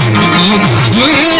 Yeah.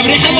Abrejamos.